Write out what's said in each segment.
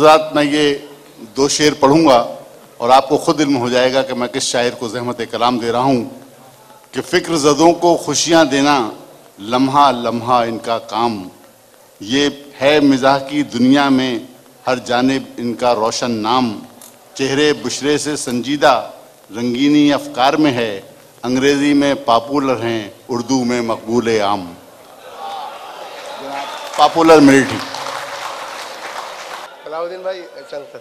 हजरात मैं ये दो शेर पढ़ूँगा और आपको खुद इल्म हो जाएगा कि मैं किस शायर को जहमत कलाम दे रहा हूँ कि फ़िक्र जदों को खुशियाँ देना लम्हा लम्हा इनका काम। ये है मिजाह की दुनिया में हर जानब इनका रोशन नाम। चेहरे बुशरे से संजीदा रंगीनी अफकार में है। अंग्रेज़ी में पॉपुलर हैं, उर्दू में मकबूल आम। Popular military. अलाउद्दीन भाई चंद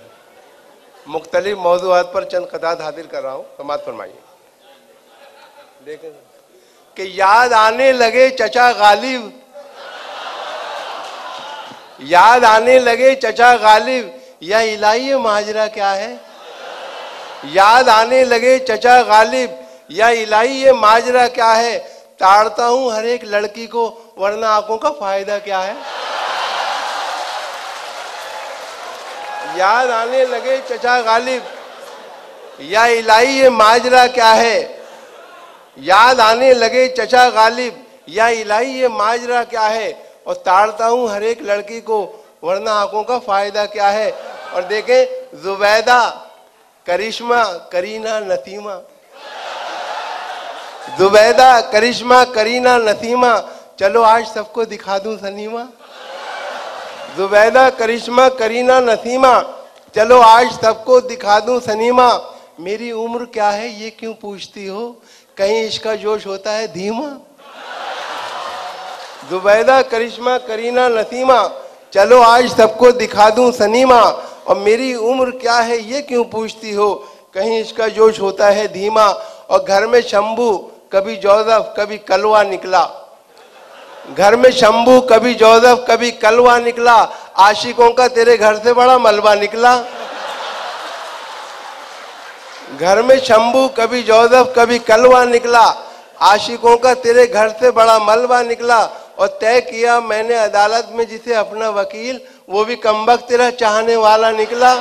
मुख्तलिफ़ मौजूद पर चंद कदात हाजिर कर रहा हूँ समात फरमाइए। देखें। कि याद आने लगे चचा गालिब। याद आने लगे चचा गालिब। या इलाही माजरा क्या है? याद आने लगे चचा गालिब। या इलाही ये माजरा क्या है? ताड़ता हूँ हर एक लड़की को, वरना आँखों का फ़ायदा क्या है? याद आने लगे, चचा गालिब, या इलाही ये माजरा क्या है? याद आने लगे, चचा गालिब, या इलाही ये माजरा क्या है? और ताड़ता हूँ हर एक लड़की को, वरना आँखों का फ़ायदा क्या है? और देखें, जुबैदा, करिश्मा, करीना, नसीमा। जुबैदा, करिश्मा, करीना, नसीमा। चलो, आज सबको दिखा दूँ सनीमा। जुबैदा, करिश्मा, करीना, नसीमा। चलो, आज सबको दिखा दूँ सनीमा। मेरी उम्र क्या है, ये क्यों पूछती हो? कहीं इसका जोश होता है धीमा? जुबैदा, करिश्मा, करीना, नसीमा। चलो, आज सबको दिखा दूँ सनीमा। और मेरी उम्र क्या है, ये क्यों पूछती हो? कहीं इसका जोश होता है धीमा। और घर में शंभू, कभी जोजफ कभी कलवा निकला। घर में शंभू, कभी जोजफ कभी कलवा निकला। आशिकों का तेरे घर से बड़ा मलबा निकला। घर में शंभू, कभी जोजफ कभी कलवा निकला। आशिकों का तेरे घर से बड़ा मलबा निकला। और तय किया मैंने अदालत में जिसे अपना वकील, वो भी कम्बक तेरा चाहने वाला निकला।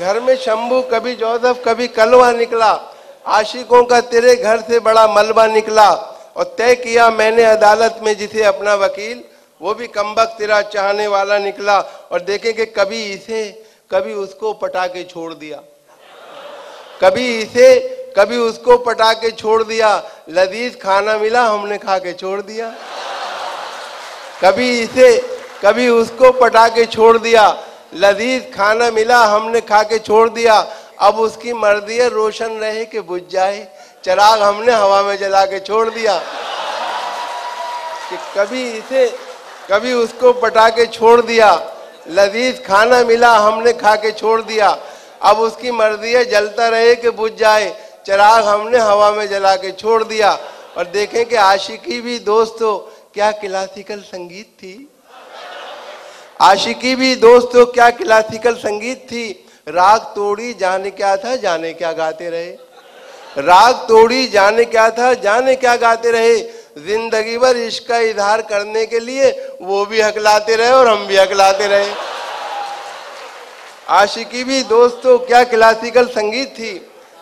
घर में शंभू, कभी जोसफ, कभी कलवा निकला। आशिकों का तेरे घर से बड़ा मलबा निकला। और तय किया मैंने अदालत में जिसे अपना वकील, वो भी कम्बक तेरा चाहने वाला निकला और देखें कि कभी इसे, कभी उसको पटा के छोड़ दिया। कभी इसे, कभी उसको पटा के छोड़ दिया। लजीज खाना मिला, हमने खा के छोड़ दिया। कभी इसे, कभी उसको पटा के छोड़ दिया। लजीज खाना मिला, हमने खा के छोड़ दिया। अब उसकी मर्ज़ी है रोशन रहे कि बुझ जाए। चराग हमने हवा में जला के छोड़ दिया। कि कभी इसे, कभी उसको पटा के छोड़ दिया। लजीज खाना मिला, हमने खा के छोड़ दिया। अब उसकी मर्ज़ी है, जलता रहे कि बुझ जाए। चराग हमने हवा में जला के छोड़ दिया। और देखें कि आशिकी भी दोस्तों क्या क्लासिकल संगीत थी? आशिकी भी दोस्तों क्या क्लासिकल संगीत थी? राग तोड़ी, जाने क्या था, जाने क्या गाते रहे। राग तोड़ी जाने क्या था, जाने क्या गाते रहे? ज़िंदगी भर इश्क का इजहार करने के लिए वो भी हकलाते रहे और हम भी हकलाते रहे। आशिकी भी दोस्तों, क्या क्लासिकल संगीत थी।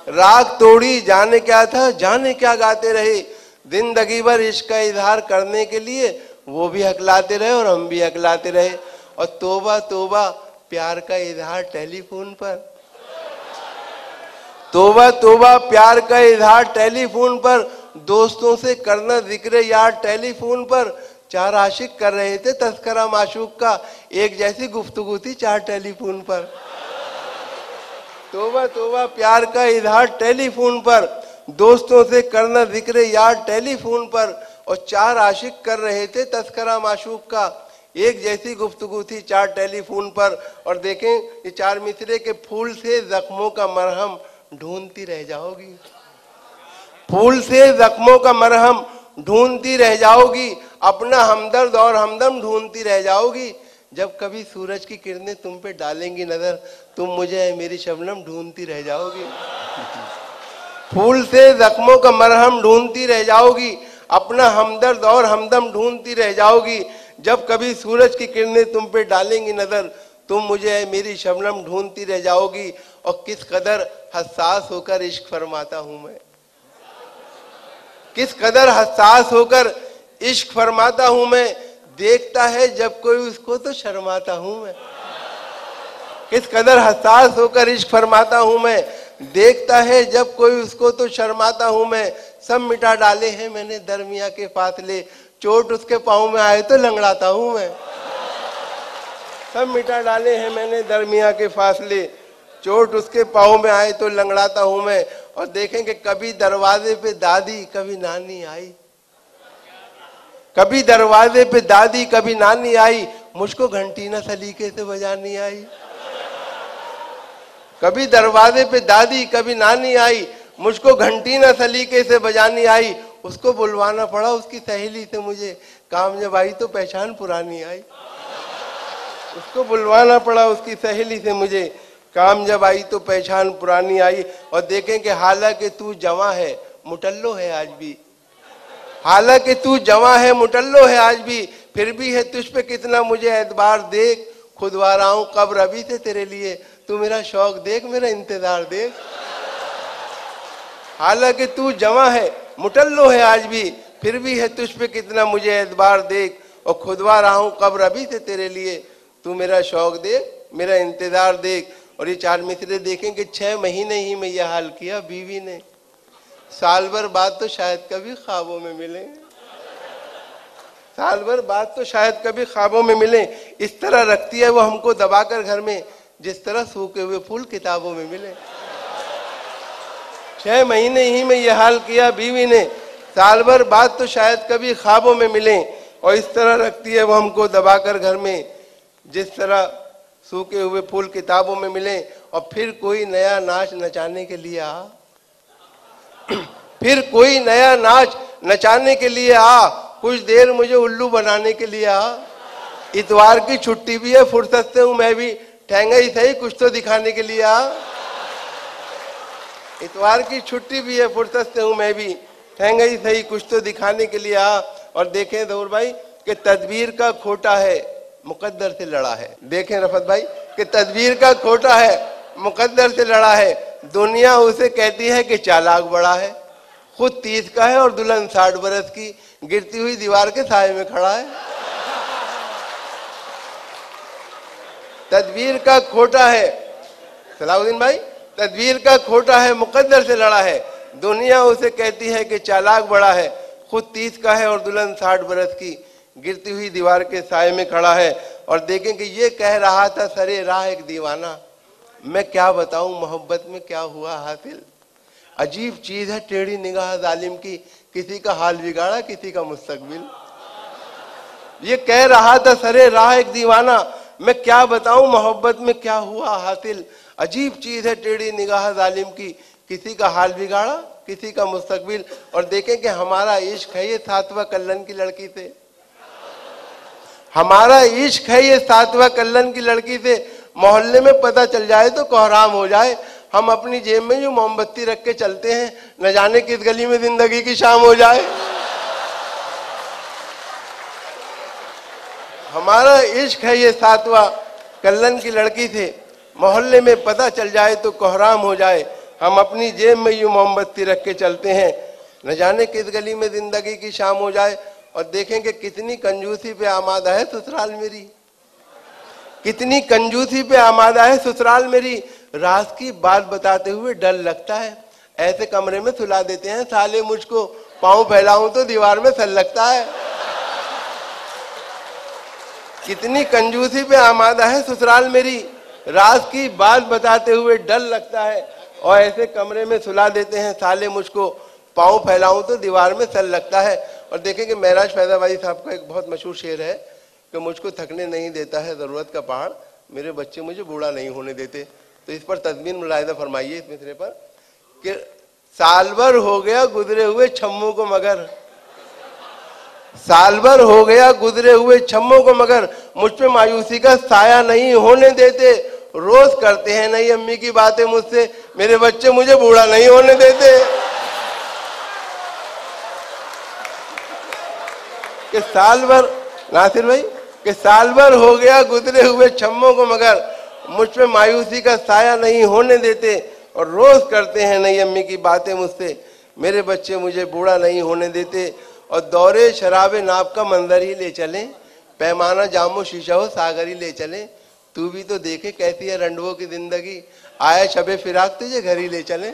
राग तोड़ी जाने क्या था, जाने क्या गाते रहे? ज़िंदगी भर इश्क का इजहार करने के लिए वो भी हकलाते रहे और हम भी हकलाते रहे। और तोबा तोबा, प्यार का इजहार टेलीफोन पर। तोबा तोबा, प्यार का इजहार टेलीफोन पर दोस्तों से करना ज़िक्र, यार टेलीफोन पर चार आशिक कर रहे थे, तस्करा माशूक का एक जैसी गुफ्तगु थी चार टेलीफोन पर। तोबा तोबा, प्यार का इजहार टेलीफोन पर दोस्तों से करना ज़िक्र, यार टेलीफोन पर और चार आशिक कर रहे थे, तस्करा माशूक का एक जैसी गुफ्तगु थी चार टेलीफोन पर। और देखें, ये चार मिसरे के फूल से जख्मों का मरहम ढूंढती रह जाओगी। फूल से जख्मों का मरहम ढूंढती रह जाओगी। अपना हमदर्द और हमदम ढूंढती रह जाओगी। जब कभी सूरज की किरणें तुम पे डालेंगी नज़र, तुम मुझे मेरी शबनम ढूंढती रह जाओगी। फूल से जख्मों का मरहम ढूंढती रह जाओगी। अपना हमदर्द और हमदम ढूंढती रह जाओगी। जब कभी सूरज की किरणें तुम पे डालेंगी नज़र तुम मुझे, मेरी शबनम ढूंढती रह जाओगी और किस कदर हसास होकर इश्क फरमाता हूँ मैं। किस कदर हसास होकर इश्क फरमाता हूँ मैं, देखता है जब कोई उसको तो शर्माता हूँ मैं। किस कदर हसास होकर इश्क फरमाता हूँ मैं, देखता है जब कोई उसको तो शर्माता हूँ मैं। सब मिटा डाले हैं मैंने, दरमिया के फासले, चोट उसके पाँव में आए तो लंगड़ाता हूँ मैं। सब मिटा डाले हैं मैंने दरमिया के फासले। चोट उसके पाँव में आए तो लंगड़ाता हूँ मैं। और देखेंगे कभी दरवाजे पे दादी, कभी नानी आई। कभी दरवाजे पे दादी, कभी नानी आई। मुझको घंटी ना सलीके से बजानी आई। कभी दरवाजे पे दादी, कभी नानी आई। मुझको घंटी ना सलीके से बजानी आई। उसको बुलवाना पड़ा उसकी सहेली से मुझे। काम जब आई तो पहचान पुरानी आई। उसको बुलवाना पड़ा, उसकी सहेली से मुझे, काम जब आई तो पहचान पुरानी आई और देखें कि हालाँकि तू जवा है, मुटल्लो है आज भी। हालाँकि तू जवा है, मुटल्लो है आज भी, फिर भी है तुझ पे कितना मुझे एतबार देख। खुदवा रहा कब रवि से तेरे लिए, तू मेरा शौक देख, मेरा इंतज़ार देख। हालाँकि तू जमा है, मुटल्लो है आज भी, फिर भी है तुझ पे कितना मुझे एतबार देख। और खुदवा रहा हूँ कब रवि से तेरे लिए तू मेरा शौक देख, मेरा इंतज़ार देख, और ये चार मित्रे देखें कि छह महीने ही में यह हाल किया, बीवी ने। साल भर बाद तो शायद कभी ख्वाबों में मिले। साल भर बाद तो शायद कभी ख्वाबों में मिले। इस तरह रखती है वो हमको दबाकर घर में, जिस तरह सूखे हुए फूल किताबों में मिले। छह महीने ही में यह हाल किया, बीवी ने। साल भर बाद तो शायद कभी ख्वाबों में मिले। और इस तरह रखती है वो हमको दबाकर घर में। जिस तरह सूखे हुए फूल किताबों में मिले और फिर कोई नया नाच नचाने के लिए आ। फिर कोई नया नाच नचाने के लिए आ। कुछ देर मुझे उल्लू बनाने के लिए आ। इतवार की छुट्टी भी है, फुर्सत से हूँ मैं भी। ठहंगा ही सही, कुछ तो दिखाने के लिए आ। इतवार की छुट्टी भी है, फुर्सत से हूँ मैं भी। ठहंगा ही सही, कुछ तो दिखाने के लिए आ। और देखें दौर भाई, कि तदबीर का खोटा है। मुकद्दर से लड़ा है। देखें रफत भाई, कि तदबीर का खोटा है, मुकद्दर से लड़ा है। दुनिया उसे कहती है कि चालाक बड़ा है, खुद तीस का है और दुल्हन साठ बरस की गिरती हुई दीवार के साय में खड़ा है। तदबीर का खोटा है सलाउद्दीन भाई, तदबीर का खोटा है, मुकद्दर से लड़ा है। दुनिया उसे कहती है कि चालाक बड़ा है, खुद तीस का है और दुल्हन साठ बरस की गिरती हुई दीवार के साय में खड़ा है और देखें कि ये कह रहा था, सरे राह एक दीवाना। मैं क्या बताऊँ, मोहब्बत में क्या हुआ हासिल? अजीब चीज़ है टेढ़ी निगाह जालिम की, किसी का हाल बिगाड़ा, किसी का मुस्तकबिल। ये कह रहा था, सरे राह एक दीवाना। मैं क्या बताऊँ, मोहब्बत में क्या हुआ हासिल? अजीब चीज़ है टेढ़ी निगाह जालिम की, किसी का हाल बिगाड़ा, किसी का मुस्तकबिल। और देखें कि हमारा इश्क है ये सातवा कल्लन की लड़की से। हमारा इश्क है ये सातवा कल्लन की लड़की से मोहल्ले में पता चल जाए तो कोहराम हो जाए। हम अपनी जेब में जो मोमबत्ती रख के चलते हैं, न जाने किस गली में ज़िंदगी की शाम हो जाए। हमारा इश्क है ये सातवा कल्लन की लड़की थे मोहल्ले में पता चल जाए तो कोहराम हो जाए। हम अपनी जेब में यूँ मोमबत्ती रख के चलते हैं, न जाने किस गली में ज़िंदगी की शाम हो जाए। और देखेंगे कितनी कंजूसी पे आमादा है ससुराल मेरी। कितनी कंजूसी पे आमादा है ससुराल मेरी। राज की बात बताते हुए डर लगता है। ऐसे कमरे में सुला देते हैं। साले मुझको पाँव फैलाऊं तो दीवार में सल लगता है। कितनी कंजूसी पे आमादा है ससुराल मेरी। राज की बात बताते हुए डर लगता है। और ऐसे कमरे में सुला देते हैं। साले मुझको पाँव फैलाऊं तो दीवार में सल लगता है। और देखें कि महराज फैजाबाई साहब का एक बहुत मशहूर शेर है कि मुझको थकने नहीं देता है ज़रूरत का पहाड़, मेरे बच्चे मुझे बूढ़ा नहीं होने देते। तो इस पर तस्वीर मुलायदा फरमाइए इस मिसरे पर कि साल भर हो गया गुजरे हुए छम्मू को मगर। साल भर हो गया गुजरे हुए छम्मों को मगर, मुझ पे मायूसी का साया नहीं होने देते। रोज करते हैं, नहीं, अम्मी की बातें मुझसे, मेरे बच्चे मुझे बूढ़ा नहीं होने देते। कि साल भर, नासिर भाई, कि साल भर हो गया गुजरे हुए छम्मों को मगर मुझ पे मायूसी का साया नहीं होने देते और रोज करते हैं नहीं अम्मी की बातें मुझसे। मेरे बच्चे मुझे बूढ़ा नहीं होने देते और दौरे शराब नाप का मंजर ही ले चले, पैमाना जामो शीशा हो सागर ही ले चले। तू भी तो देखे कैसी है रंडवों की ज़िंदगी। आया शबे फिराक तुझे घर ही ले चले।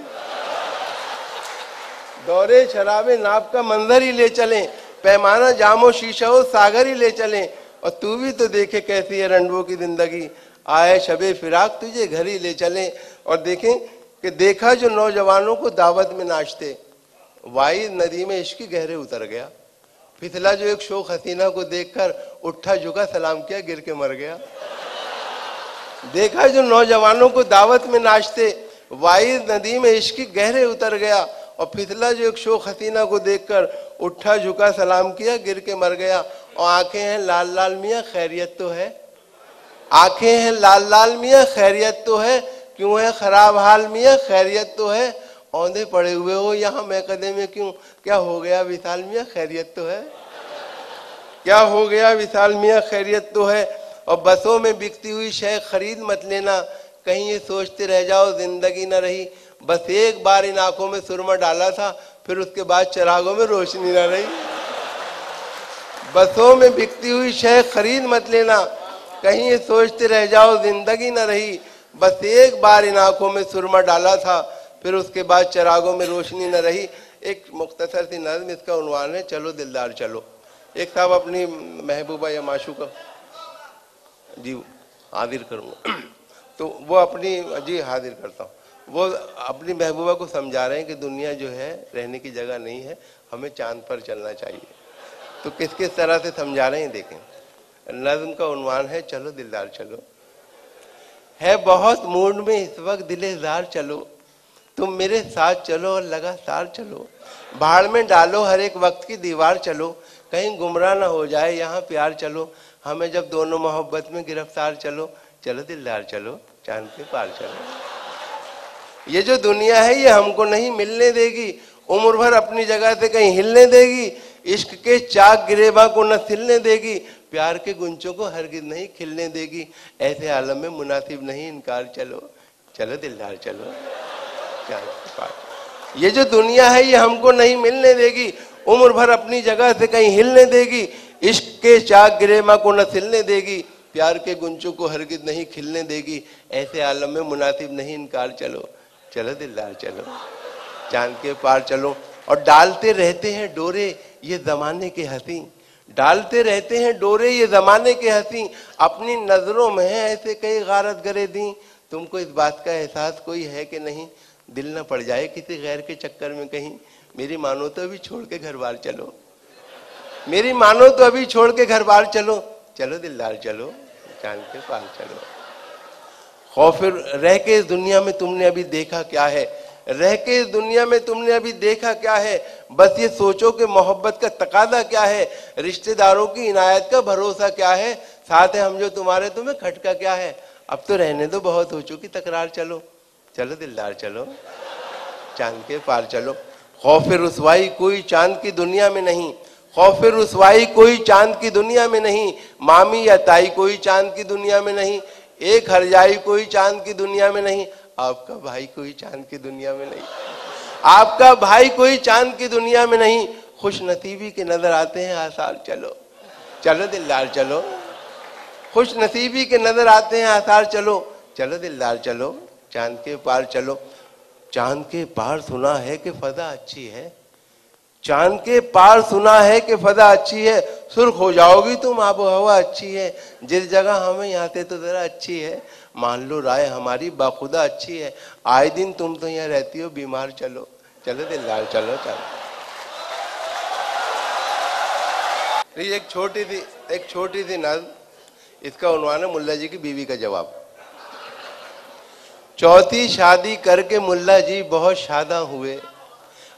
दौरे शराबे नाप का मंजर ही ले चले। पैमाना जामो शीशा हो सागर ही ले चले। और तू भी तो देखे कैसी है रंडवों की ज़िंदगी। आए शबे फिराक, तुझे घर ही ले चले। और देखें कि देखा जो नौजवानों को दावत में नाचते। वाई नदी में इश्क गहरे उतर गया। फिसला जो एक शोक हसीना को देखकर उठा झुका सलाम किया, गिर के मर गया। देखा जो नौजवानों को दावत में नाचते। वाई नदी में इश्क गहरे उतर गया। और फिसला जो एक शोक हसीना को देखकर उठा, झुका, सलाम किया, गिर के मर गया। और आँखें हैं, लाल लाल मियाँ, खैरियत तो है। आँखें हैं, लाल लाल मियाँ, खैरियत तो है। क्यों है, खराब हाल मियाँ, खैरियत तो है। औंधे पड़े हुए हो यहाँ कदे में क्यों? क्या हो गया विशाल मियाँ, खैरियत तो है। क्या हो गया विशाल मियाँ, खैरियत तो है। और बसों में बिकती हुई शय, खरीद मत लेना। कहीं ये सोचते रह जाओ, ज़िंदगी न रही। बस एक बार इन आँखों में सुरमा डाला था, फिर उसके बाद चरागों में रोशनी न रही। बसों में बिकती हुई शय खरीद मत लेना, कहीं ये सोचते रह जाओ ज़िंदगी न रही। बस एक बार इन आँखों में सुरमा डाला था, फिर उसके बाद चरागों में रोशनी न रही। एक मुख्तसर सी नज्म इसका उनवान है, चलो दिलदार चलो। एक साहब अपनी महबूबा या माशू का जी, हाजिर करूँगा। तो वो अपनी जी, हाजिर करता हूँ। वो अपनी महबूबा को समझा रहे हैं कि दुनिया जो है, रहने की जगह नहीं है, हमें चाँद पर चलना चाहिए। तो किस किस तरह से समझा रहे हैं, देखें। नज्म का उनवान है, चलो दिलदार चलो। है बहुत मूड में, इस वक्त दिलेदार चलो। तुम मेरे साथ चलो और लगातार चलो। भाड़ में डालो हर एक वक्त की दीवार चलो। कहीं गुमराह ना हो जाए, यहाँ प्यार चलो। हमें जब दोनों मोहब्बत में गिरफ़्तार चलो चलो दिलदार चलो, चाँद के पार चलो। ये जो दुनिया है, ये हमको नहीं मिलने देगी। उम्र भर अपनी जगह से कहीं हिलने देगी। इश्क के चाक गिरेबा को न सिलने देगी। प्यार के गुंचों को हरगिज नहीं खिलने देगी। ऐसे आलम में मुनासिब नहीं, इनकार चलो। चलो दिलदार, चलो। ये जो दुनिया है, ये हमको नहीं मिलने देगी। उम्र भर अपनी जगह से कहीं हिलने देगी। इश्क के चाक गिरेमा को न सिलने देगी। प्यार के गुंचों को हरगिज नहीं खिलने देगी। ऐसे आलम में मुनासिब नहीं, इनकार चलो। चलो दिलदार चलो। चाँद के पार चलो। और डालते रहते हैं डोरे, ये जमाने के हसी डालते रहते हैं डोरे, ये जमाने के हसी अपनी नज़रों में ऐसे कई गारत करे दी तुमको इस बात का एहसास कोई है कि नहीं? दिल ना पड़ जाए किसी गैर के चक्कर में कहीं। मेरी मानो तो अभी छोड़ के घर बार चलो। मेरी मानो तो अभी छोड़ के घर बार चलो। चलो, दिलदार, चलो। चाँद के पार चलो। खौफ रह के इस दुनिया में तुमने अभी देखा क्या है? रह के इस दुनिया में तुमने अभी देखा क्या है? बस ये सोचो कि मोहब्बत का तकादा क्या है? रिश्तेदारों की इनायत का भरोसा क्या है? साथ है हम जो तुम्हारे, तुम्हें खटका क्या है? अब तो रहने दो, बहुत हो चुकी, तकरार चलो। चलो दिलदार, चलो। चाँद के पार चलो। खौफ रसवाई कोई चाँद की दुनिया में नहीं। खौफ रसवाई कोई चाँद की दुनिया में नहीं। मामी या ताई कोई चाँद की दुनिया में नहीं। एक हरजाई कोई चाँद की दुनिया में नहीं, आपका भाई कोई चाँद की दुनिया में नहीं। आपका भाई कोई चाँद की दुनिया में नहीं, खुश नसीबी के नज़र आते हैं आसार चलो। चलो दिलदार, चलो। खुश नसीबी के नज़र आते हैं आसार चलो। चलो दिलदार, चलो। चाँद के पार चलो। चाँद के पार सुना है कि फजा अच्छी है। चाँद के पार सुना है कि फजा अच्छी है, सुर्ख हो जाओगी तुम आबो हवा अच्छी है। जिस जगह हमें यहाँ से तो जरा अच्छी है। मान लो राय हमारी बाखुदा अच्छी है। आए दिन तुम तो यहाँ रहती हो, बीमार चलो। चलो दिलदार, चलो चलो। एक छोटी सी, एक छोटी सी नज इसका उन्वान है मुल्ला जी की बीवी का जवाब। चौथी शादी करके मुल्ला जी बहुत शादा हुए।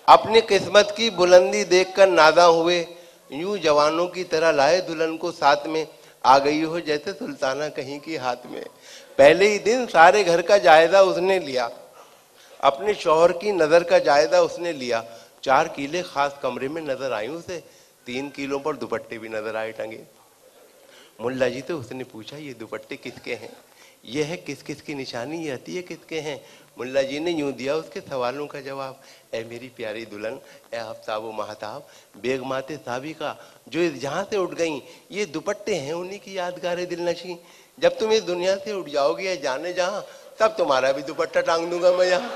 अपनी किस्मत की बुलंदी देखकर नादा हुए। यूँ जवानों की तरह लाए दुल्हन को साथ में। आ गई हो जैसे सुल्ताना कहीं की हाथ में। पहले ही दिन सारे घर का जायजा उसने लिया। अपने शोहर की नज़र का जायजा उसने लिया। चार किले खास कमरे में नज़र आई उसे। तीन किलो पर दुपट्टे भी नज़र आए टंगे। मुल्ला जी तो उसने पूछा, ये दुपट्टे किसके हैं? यह है किस किस की निशानी? ये है किसके हैं? मुल्ला जी ने यूँ दिया उसके सवालों का जवाब। ए मेरी प्यारी दुल्हन, ए आफ्ताब महताब, बेग माते साबी का जो इस जहाँ से उठ गई, ये दुपट्टे हैं उन्हीं की यादगार दिल नशी जब तुम इस दुनिया से उठ जाओगे जाने जहाँ, तब तुम्हारा भी दुपट्टा टांग दूँगा मैं यहाँ।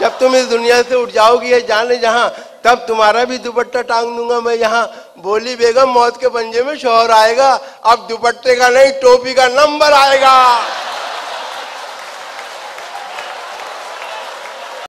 जब तुम इस दुनिया से उठ जाओगी या जाने जहाँ, तब तुम्हारा भी दुपट्टा टांग दूँगा मैं यहाँ। बोली बेगम, मौत के पंजे में शोहर आएगा, अब दुपट्टे का नहीं, टोपी का नंबर आएगा।